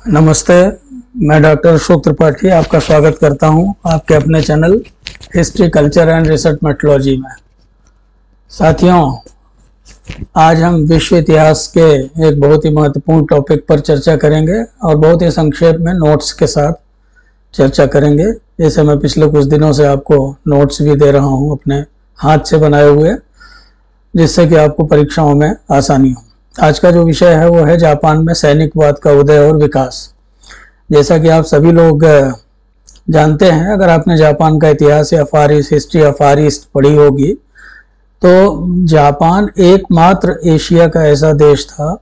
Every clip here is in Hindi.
नमस्ते, मैं डॉक्टर अशोक त्रिपाठी आपका स्वागत करता हूँ आपके अपने channel history, culture and research metrology में। साथियों, आज हम विश्व इतिहास के एक बहुत ही महत्वपूर्ण टॉपिक पर चर्चा करेंगे और बहुत ही संक्षेप में नोट्स के साथ चर्चा करेंगे। जैसे मैं पिछले कुछ दिनों से आपको नोट्स भी दे रहा हूँ अपने हाथ से बनाए हुए, जिससे कि आपको परीक्षाओं में आसानी हो। आज का जो विषय है वो है जापान में सैनिकवाद का उदय और विकास। जैसा कि आप सभी लोग जानते हैं, अगर आपने जापान का इतिहास या फारिस हिस्ट्री या फारिस्ट पढ़ी होगी तो जापान एकमात्र एशिया का ऐसा देश था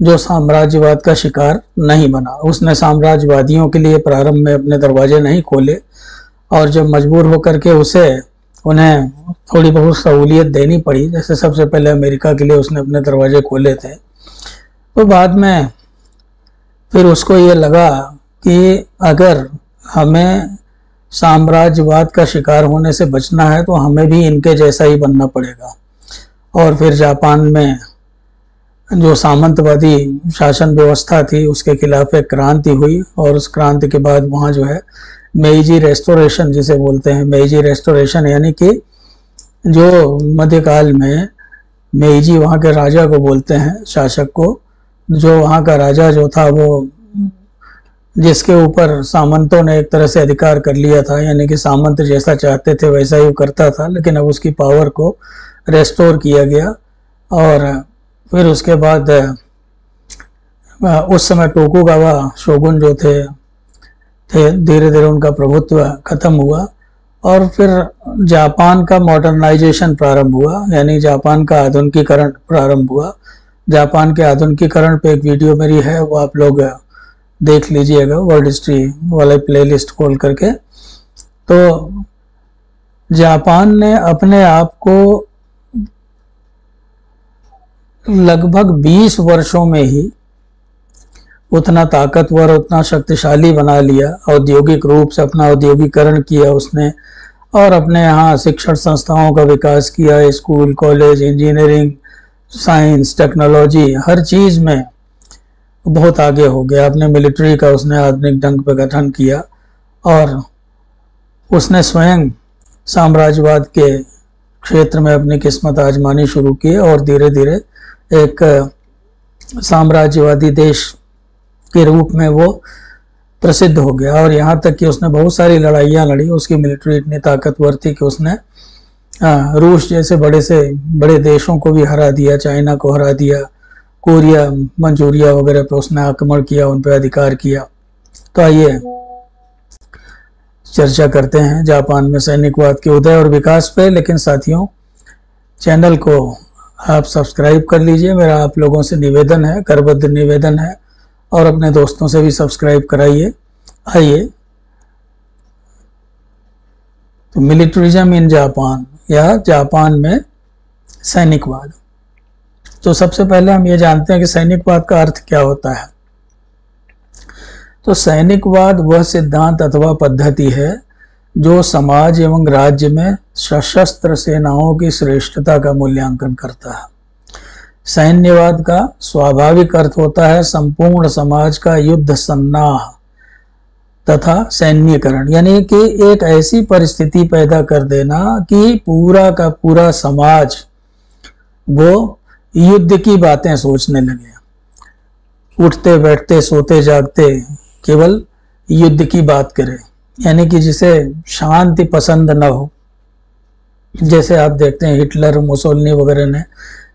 जो साम्राज्यवाद का शिकार नहीं बना। उसने साम्राज्यवादियों के लिए प्रारंभ में अपने दरवाजे नहीं खोले और जब मजबूर होकर के उसे उन्हें थोड़ी बहुत सहूलियत देनी पड़ी। जैसे सबसे पहले अमेरिका के लिए उसने अपने दरवाजे खोले थे। तो बाद में फिर उसको ये लगा कि अगर हमें साम्राज्यवाद का शिकार होने से बचना है तो हमें भी इनके जैसा ही बनना पड़ेगा। और फिर जापान में जो सामंतवादी शासन व्यवस्था थी, उसके खिलाफ एक क्रांति हुई और उस क्रांति के बाद वहाँ जो है मेईजी रेस्टोरेशन जिसे बोलते हैं, मेजी रेस्टोरेशन, यानी कि जो मध्यकाल में मेईजी वहाँ के राजा को बोलते हैं, शासक को, जो वहाँ का राजा जो था वो, जिसके ऊपर सामंतों ने एक तरह से अधिकार कर लिया था, यानी कि सामंत जैसा चाहते थे वैसा ही वो करता था, लेकिन अब उसकी पावर को रेस्टोर किया गया और फिर उसके बाद उस समय टोकुगावा शोगुन जो थे धीरे धीरे उनका प्रभुत्व खत्म हुआ और फिर जापान का मॉडर्नाइजेशन प्रारंभ हुआ, यानी जापान का आधुनिकीकरण प्रारंभ हुआ। जापान के आधुनिकीकरण पे एक वीडियो मेरी है, वो आप लोग देख लीजिएगा वर्ल्ड हिस्ट्री वाले प्लेलिस्ट खोल करके। तो जापान ने अपने आप को लगभग 20 वर्षों में ही उतना ताकतवर, उतना शक्तिशाली बना लिया, औद्योगिक रूप से अपना औद्योगिकरण किया उसने, और अपने यहाँ शिक्षण संस्थाओं का विकास किया, school, college, engineering, science, technology, हर चीज़ में बहुत आगे हो गया। अपने मिलिट्री का उसने आधुनिक ढंग पर गठन किया, और उसने स्वयं साम्राज्यवाद के क्षेत्र में अपनी किस्मत आजमानी शुरू की, और धीरे धीरे एक साम्राज्यवादी देश के रूप में वो प्रसिद्ध हो गया। और यहाँ तक कि उसने बहुत सारी लड़ाइयाँ लड़ी, उसकी मिलिट्री इतनी ताकतवर थी कि उसने रूस जैसे बड़े से बड़े देशों को भी हरा दिया, चाइना को हरा दिया, कोरिया, मंचूरिया वगैरह पे उसने आक्रमण किया, उन पर अधिकार किया। तो आइए चर्चा करते हैं जापान में सैनिकवाद के उदय और विकास पे, लेकिन साथियों, चैनल को आप सब्सक्राइब कर लीजिए। मेरा आप लोगों से निवेदन है, करबद्ध निवेदन है और अपने दोस्तों से भी सब्सक्राइब कराइए। आइए। तो मिलिट्रिज्म इन जापान या जापान में सैनिकवाद। तो सबसे पहले हम ये जानते हैं कि सैनिकवाद का अर्थ क्या होता है। तो सैनिकवाद वह सिद्धांत अथवा पद्धति है जो समाज एवं राज्य में सशस्त्र सेनाओं की श्रेष्ठता का मूल्यांकन करता है। सैन्यवाद का स्वाभाविक अर्थ होता है संपूर्ण समाज का युद्ध सन्नाह तथा सैन्यकरण। यानी कि एक ऐसी परिस्थिति पैदा कर देना कि पूरा का पूरा समाज वो युद्ध की बातें सोचने लगे। उठते, बैठते, सोते, जागते केवल युद्ध की बात करें। यानी कि जिसे शांति पसंद न हो। जैसे आप देखते हैं हिटलर, मुसोलनी वगैरह ने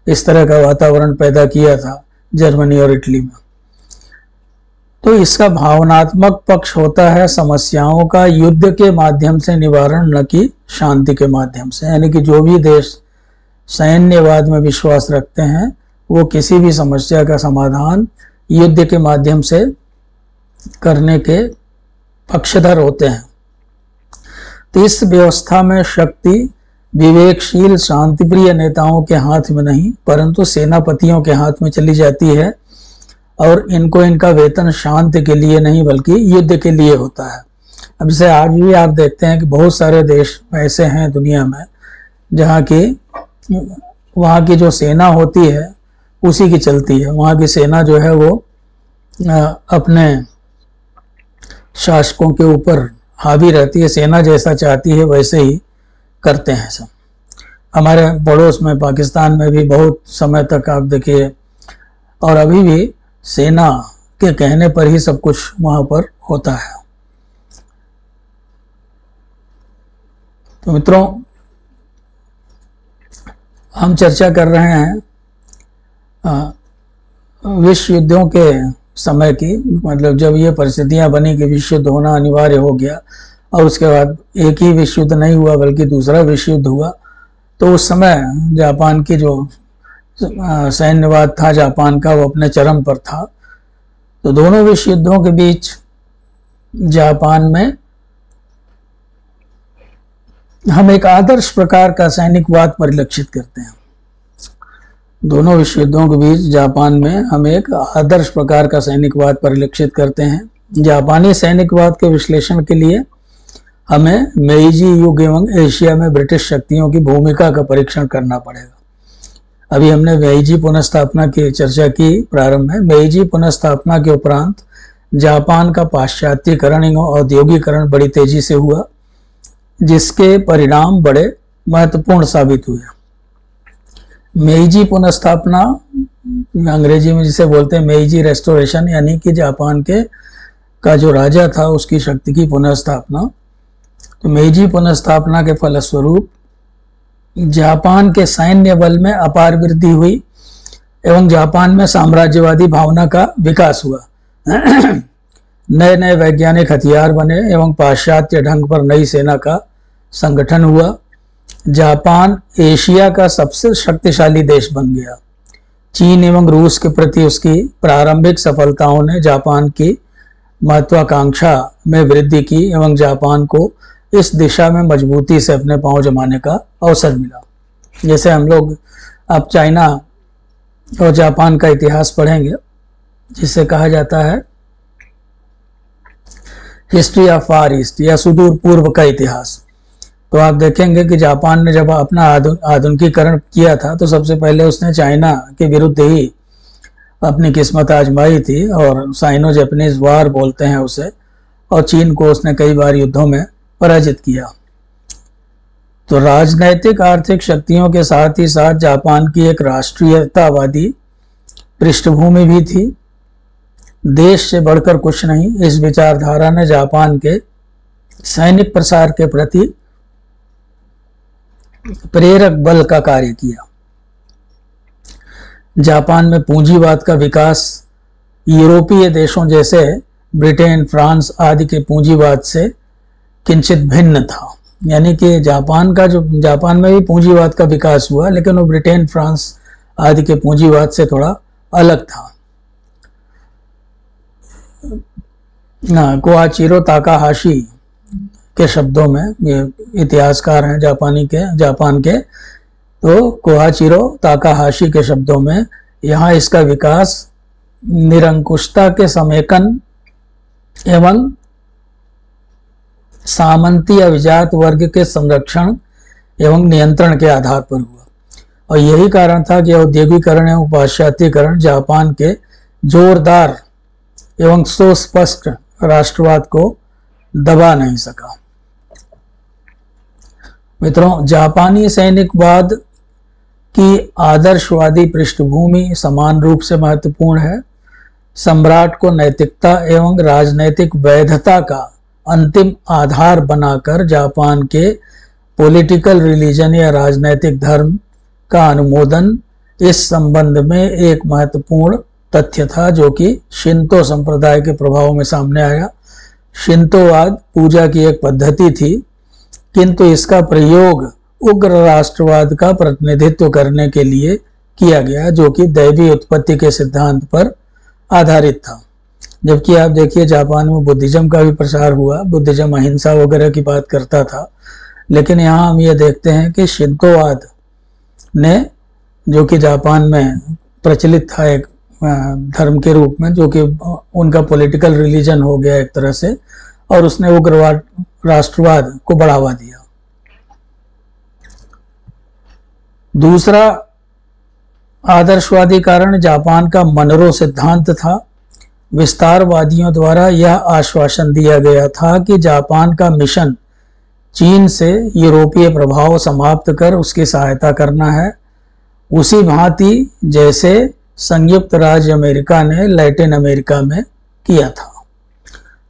इस तरह का वातावरण पैदा किया था, जर्मनी और इटली में। तो इसका भावनात्मक पक्ष होता है समस्याओं का युद्ध के माध्यम से निवारण, न कि शांति के माध्यम से। यानी कि जो भी देश सैन्यवाद में विश्वास रखते हैं, वो किसी भी समस्या का समाधान युद्ध के माध्यम से करने के पक्षधर होते हैं। तो इस व्यवस्था में शक्ति विवेकशील, शांतिप्रिय नेताओं के हाथ में नहीं, परंतु सेनापतियों के हाथ में चली जाती है और इनको इनका वेतन शांति के लिए नहीं, बल्कि युद्ध के लिए होता है। अब जैसे आज भी आप देखते हैं कि बहुत सारे देश ऐसे हैं दुनिया में, जहाँ की, वहाँ की जो सेना होती है, उसी की चलती है। वहाँ की सेना जो है वो अपने शासकों के ऊपर हावी रहती है, सेना जैसा चाहती है, वैसे ही करते हैं सब। हमारे पड़ोस में, पाकिस्तान में भी बहुत समय तक आप देखिए, और अभी भी सेना के कहने पर ही सब कुछ वहाँ पर होता है। तो मित्रों, हम चर्चा कर रहे हैं विश्व युद्धों के समय की मतलब जब ये परिस्थितियाँ बनी कि विश्व युद्ध होना अनिवार्य हो गया और उसके बाद एक ही विश्व युद्ध नहीं हुआ, बल्कि दूसरा विश्व युद्ध हुआ। तो उस समय जापान की जो सैन्यवाद था जापान का, वो अपने चरम पर था। तो दोनों विश्व युद्धों के बीच जापान में हम एक आदर्श प्रकार का सैनिकवाद परिलक्षित करते हैं। दोनों विश्व युद्धों के बीच जापान में हम एक आदर्श प्रकार का सैनिकवाद परिलक्षित करते हैं। जापानी सैनिकवाद के विश्लेषण के लिए हमें मेईजी युग एवं एशिया में ब्रिटिश शक्तियों की भूमिका का परीक्षण करना पड़ेगा। अभी हमने मेईजी पुनस्थापना की चर्चा की प्रारंभ में। मेईजी पुनस्थापना के उपरांत जापान का पाश्चात्यकरण एवं औद्योगिकरण बड़ी तेज़ी से हुआ, जिसके परिणाम बड़े महत्वपूर्ण साबित हुए। मेईजी पुनर्स्थापना, अंग्रेज़ी में जिसे बोलते हैं मेईजी रेस्टोरेशन, यानी कि जापान के का जो राजा था, उसकी शक्ति की पुनर्स्थापना। तो मेईजी पुनर्स्थापना के फलस्वरूप जापान के सैन्य बल में अपार वृद्धि हुई एवं जापान में साम्राज्यवादी भावना का विकास हुआ। नए नए वैज्ञानिक हथियार बने एवं पाश्चात्य ढंग पर नई सेना का संगठन हुआ। जापान एशिया का सबसे शक्तिशाली देश बन गया। चीन एवं रूस के प्रति उसकी प्रारंभिक सफलताओं ने जापान की महत्वाकांक्षा में वृद्धि की एवं जापान को इस दिशा में मजबूती से अपने पाँव जमाने का अवसर मिला। जैसे हम लोग अब चाइना और जापान का इतिहास पढ़ेंगे, जिसे कहा जाता है हिस्ट्री ऑफ़ फार ईस्ट या सुदूर पूर्व का इतिहास। तो आप देखेंगे कि जापान ने जब अपना आधुनिकीकरण किया था तो सबसे पहले उसने चाइना के विरुद्ध ही अपनी किस्मत आजमाई थी और साइनो जैपनीज वार बोलते हैं उसे, और चीन को उसने कई बार युद्धों में पराजित किया। तो राजनैतिक आर्थिक शक्तियों के साथ ही साथ जापान की एक राष्ट्रीयतावादी पृष्ठभूमि भी थी। देश से बढ़कर कुछ नहीं, इस विचारधारा ने जापान के सैनिक प्रसार के प्रति प्रेरक बल का कार्य किया। जापान में पूंजीवाद का विकास, यूरोपीय देशों जैसे ब्रिटेन, फ्रांस आदि के पूंजीवाद से किंचित भिन्न था। यानी कि जापान का जो जापान में भी पूंजीवाद का विकास हुआ, लेकिन वो ब्रिटेन, फ्रांस आदि के पूंजीवाद से थोड़ा अलग था। कोआचिरो ताकाहाशी के शब्दों में ये इतिहासकार हैं जापानी के जापान के तो कोहाचिरो ताकाहाशी के शब्दों में यहाँ इसका विकास निरंकुशता के समेकन एवं सामंती अभिजात वर्ग के संरक्षण एवं नियंत्रण के आधार पर हुआ। और यही कारण था कि औद्योगिकरण एवं पाश्चात्यकरण जापान के जोरदार एवं सुस्पष्ट राष्ट्रवाद को दबा नहीं सका। मित्रों, जापानी सैनिकवाद की आदर्शवादी पृष्ठभूमि समान रूप से महत्वपूर्ण है। सम्राट को नैतिकता एवं राजनैतिक वैधता का अंतिम आधार बनाकर जापान के पॉलिटिकल, रिलीजन या राजनैतिक धर्म का अनुमोदन इस संबंध में एक महत्वपूर्ण तथ्य था जो कि शिंतो संप्रदाय के प्रभाव में सामने आया। शिंतोवाद पूजा की एक पद्धति थी, किंतु इसका प्रयोग उग्र राष्ट्रवाद का प्रतिनिधित्व करने के लिए किया गया, जो कि दैवी उत्पत्ति के सिद्धांत पर आधारित था। जबकि आप देखिए, जापान में बुद्धिज्म का भी प्रसार हुआ। बुद्धिज्म अहिंसा वगैरह की बात करता था। लेकिन यहाँ हम ये देखते हैं कि शिंतोवाद ने, जो कि जापान में प्रचलित था एक धर्म के रूप में, जो कि उनका पॉलिटिकल रिलीजन हो गया एक तरह से, और उसने उग्रवाद, राष्ट्रवाद को बढ़ावा दिया। दूसरा आदर्शवादी कारण जापान का मनरो सिद्धांत था। विस्तारवादियों द्वारा यह आश्वासन दिया गया था कि जापान का मिशन चीन से यूरोपीय प्रभाव समाप्त कर उसकी सहायता करना है। उसी भांति जैसे संयुक्त राज्य अमेरिका ने लैटिन अमेरिका में किया था।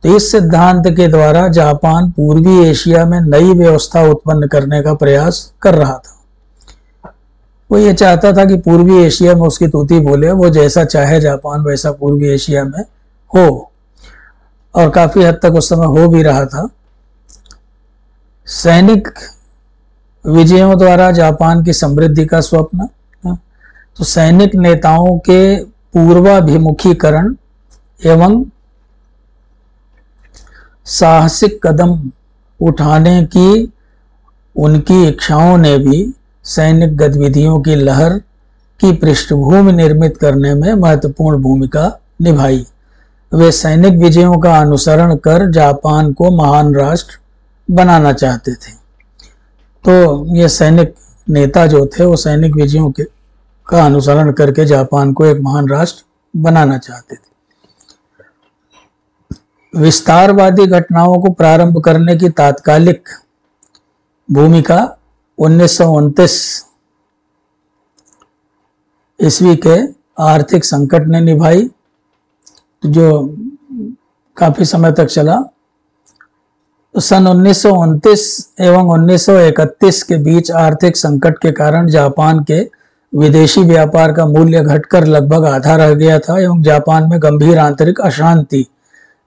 तो इस सिद्धांत के द्वारा जापान पूर्वी एशिया में नई व्यवस्था उत्पन्न करने का प्रयास कर रहा था। वो ये चाहता था कि पूर्वी एशिया में उसकी तूती बोले वो जैसा चाहे जापान वैसा पूर्वी एशिया में हो। और काफ़ी हद तक उस समय हो भी रहा था। सैनिक विजयों द्वारा जापान की समृद्धि का स्वप्न हाँ, तो सैनिक नेताओं के पूर्वाभिमुखीकरण एवं साहसिक कदम उठाने की उनकी इच्छाओं ने भी सैनिक गतिविधियों की लहर की पृष्ठभूमि निर्मित करने में महत्वपूर्ण भूमिका निभाई। वे सैनिक विजयों का अनुसरण कर जापान को महान राष्ट्र बनाना चाहते थे। तो ये सैनिक नेता जो थे, वो सैनिक विजयों के, का अनुसरण करके जापान को एक महान राष्ट्र बनाना चाहते थे। विस्तारवादी घटनाओं को प्रारंभ करने की तात्कालिक भूमिका उन्नीस सौ उनतीस ईस्वी के आर्थिक संकट ने निभाई। जो काफ़ी समय तक चला। तो सन उन्नीस सौ उनतीस एवं 1931 के बीच आर्थिक संकट के कारण जापान के विदेशी व्यापार का मूल्य घटकर लगभग आधा रह गया था एवं जापान में गंभीर आंतरिक अशांति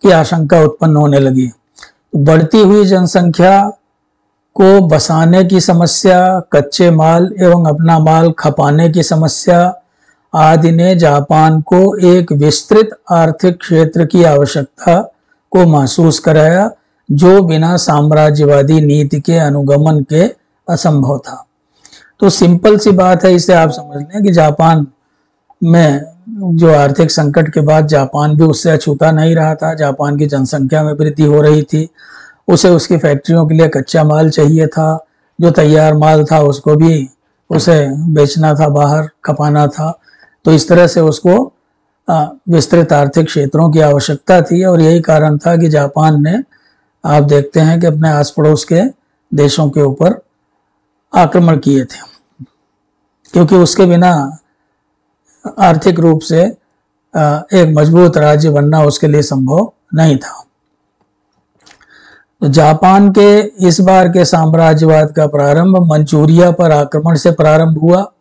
की आशंका उत्पन्न होने लगी। बढ़ती हुई जनसंख्या को बसाने की समस्या, कच्चे माल एवं अपना माल खपाने की समस्या आदि ने जापान को एक विस्तृत आर्थिक क्षेत्र की आवश्यकता को महसूस कराया, जो बिना साम्राज्यवादी नीति के अनुगमन के असंभव था। तो सिंपल सी बात है, इसे आप समझ लें कि जापान में जो आर्थिक संकट के बाद जापान भी उससे अछूता नहीं रहा था। जापान की जनसंख्या में वृद्धि हो रही थी। उसे उसकी फैक्ट्रियों के लिए कच्चा माल चाहिए था, जो तैयार माल था उसको भी उसे बेचना था, बाहर खपाना था। तो इस तरह से उसको विस्तृत आर्थिक क्षेत्रों की आवश्यकता थी और यही कारण था कि जापान ने, आप देखते हैं कि अपने आस पड़ोस के देशों के ऊपर आक्रमण किए थे। क्योंकि उसके बिना आर्थिक रूप से एक मज़बूत राज्य बनना उसके लिए संभव नहीं था। जापान के इस बार के साम्राज्यवाद का प्रारंभ मंचूरिया पर आक्रमण से प्रारंभ हुआ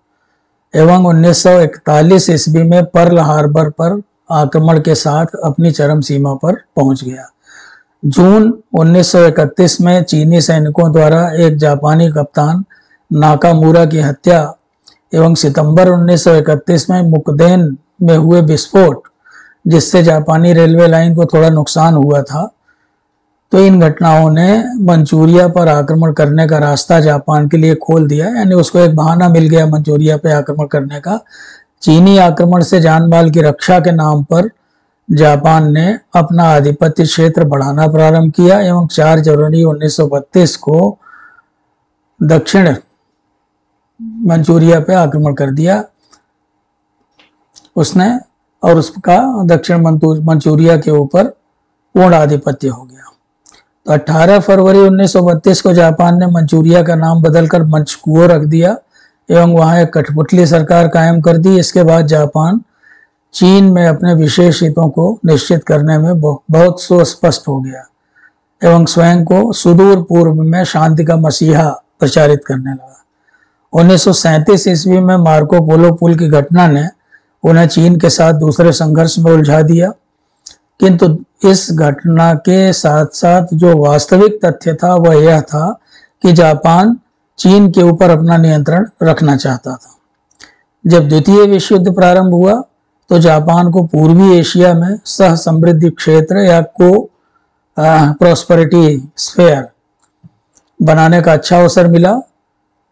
एवं 1941 ईस्वी में पर्ल हार्बर पर आक्रमण के साथ अपनी चरम सीमा पर पहुँच गया। जून 1931 में चीनी सैनिकों द्वारा एक जापानी कप्तान नाकामूरा की हत्या एवं सितंबर 1931 में मुकदेन में हुए विस्फोट, जिससे जापानी रेलवे लाइन को थोड़ा नुकसान हुआ था। तो इन घटनाओं ने मंचूरिया पर आक्रमण करने का रास्ता जापान के लिए खोल दिया, यानी उसको एक बहाना मिल गया मंचूरिया पर आक्रमण करने का। चीनी आक्रमण से जान माल की रक्षा के नाम पर जापान ने अपना आधिपत्य क्षेत्र बढ़ाना प्रारंभ किया एवं 4 जनवरी 1932 को दक्षिण मंचूरिया पे आक्रमण कर दिया उसने और उसका दक्षिण मंचूरिया के ऊपर पूर्ण आधिपत्य हो गया। तो 18 फरवरी 1932 को जापान ने मंचूरिया का नाम बदलकर मंचकुओ रख दिया, एवं वहाँ एक कठपुतली सरकार कायम कर दी। इसके बाद जापान चीन में अपने विशेष हितों को निश्चित करने में बहुत सुस्पष्ट हो गया, एवं स्वयं को सुदूर पूर्व में शांति का मसीहा प्रचारित करने लगा। उन्नीस सौ सैंतीस ईस्वी में मार्को पोलो पुल की घटना ने उन्हें चीन के साथ दूसरे संघर्ष में उलझा दिया। किंतु इस घटना के साथ साथ जो वास्तविक तथ्य था, वह यह था कि जापान चीन के ऊपर अपना नियंत्रण रखना चाहता था। जब द्वितीय विश्व युद्ध प्रारंभ हुआ तो जापान को पूर्वी एशिया में सह समृद्धि क्षेत्र या को प्रोस्पेरिटी स्फेयर बनाने का अच्छा अवसर मिला।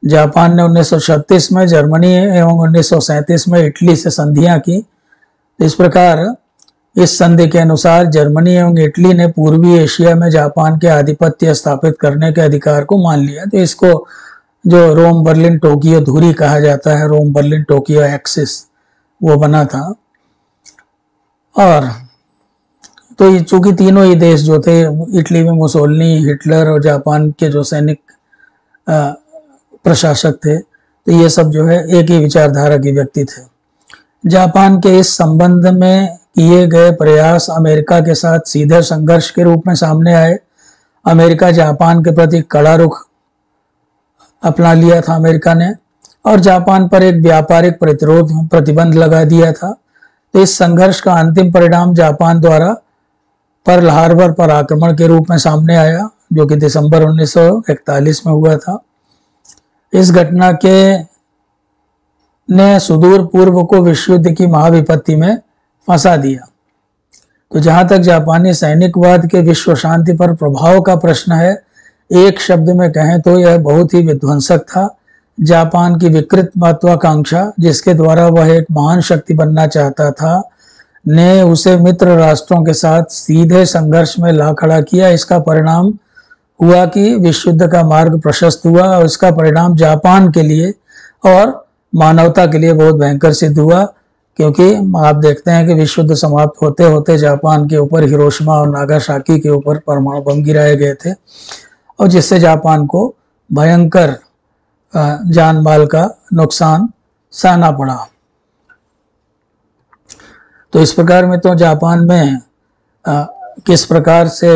जापान ने 1936 में, जर्मनी एवं उन्नीस सौ सैंतीस में इटली से संधियाँ की। इस प्रकार इस संधि के अनुसार जर्मनी एवं इटली ने पूर्वी एशिया में जापान के आधिपत्य स्थापित करने के अधिकार को मान लिया। तो इसको जो रोम, बर्लिन, टोकियो, धुरी कहा जाता है, रोम, बर्लिन, टोक्यो, एक्सिस, वो बना था। और तो ये चूँकि तीनों ही देश जो थे, इटली में मुसोलनी, हिटलर और जापान के जो सैनिक प्रशासक थे तो ये सब जो है एक ही विचारधारा के व्यक्ति थे। जापान के इस संबंध में किए गए प्रयास अमेरिका के साथ सीधे संघर्ष के रूप में सामने आए। अमेरिका जापान के प्रति कड़ा रुख अपना लिया था अमेरिका ने और जापान पर एक व्यापारिक प्रतिरोध, प्रतिबंध लगा दिया था। तो इस संघर्ष का अंतिम परिणाम जापान द्वारा पर्ल हार्बर पर आक्रमण के रूप में सामने आया, जो कि दिसंबर 1941 में हुआ था। इस घटना के ने सुदूर पूर्व को विश्व युद्ध की महाविपत्ति में फंसा दिया। तो जहाँ तक जापानी सैनिकवाद के विश्व शांति पर प्रभाव का प्रश्न है, एक शब्द में कहें तो यह बहुत ही विध्वंसक था। जापान की विकृत महत्वाकांक्षा, जिसके द्वारा वह एक महान शक्ति बनना चाहता था, ने उसे मित्र राष्ट्रों के साथ सीधे संघर्ष में ला खड़ा किया। इसका परिणाम हुआ कि विश्व युद्ध का मार्ग प्रशस्त हुआ और इसका परिणाम जापान के लिए और मानवता के लिए बहुत भयंकर सिद्ध हुआ। क्योंकि आप देखते हैं कि विश्व युद्ध समाप्त होते होते जापान के ऊपर हिरोशिमा और नागासाकी के ऊपर परमाणु बम गिराए गए थे। और जिससे जापान को भयंकर जान माल का नुकसान सहना पड़ा। तो इस प्रकार में तो जापान में किस प्रकार से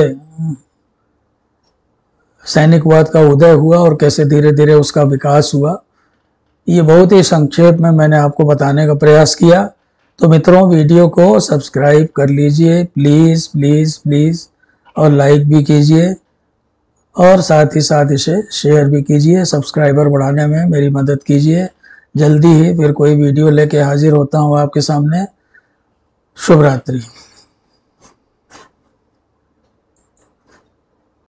सैनिकवाद का उदय हुआ और कैसे धीरे धीरे उसका विकास हुआ ये बहुत ही संक्षेप में मैंने आपको बताने का प्रयास किया। तो मित्रों, वीडियो को सब्सक्राइब कर लीजिए। Please please please. और लाइक भी कीजिए। और साथ ही साथ इसे शेयर भी कीजिए। सब्सक्राइबर बढ़ाने में मेरी मदद कीजिए। जल्दी ही फिर कोई वीडियो लेके हाजिर होता हूँ आपके सामने। शुभ रात्रि